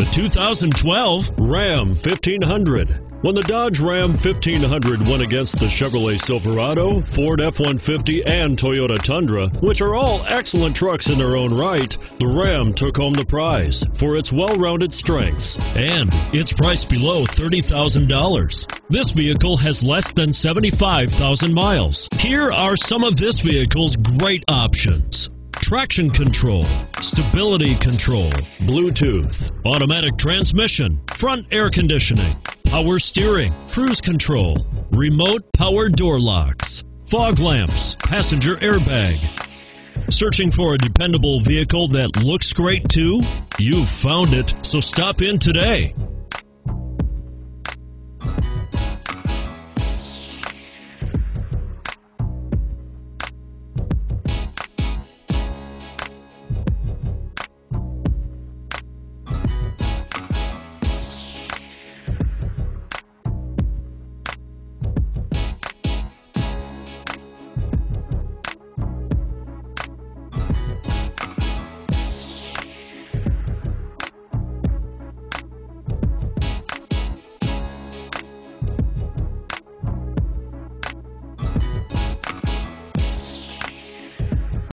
The 2012 Ram 1500. When the Dodge Ram 1500 went against the Chevrolet Silverado, Ford F 150, and Toyota Tundra, which are all excellent trucks in their own right, the Ram took home the prize for its well rounded strengths and its price below $30,000. This vehicle has less than 75,000 miles. Here are some of this vehicle's great options traction control, stability control, Bluetooth, automatic transmission, front air conditioning, power steering, cruise control, remote power door locks, fog lamps, passenger airbag. Searching for a dependable vehicle that looks great too? You've found it, so stop in today.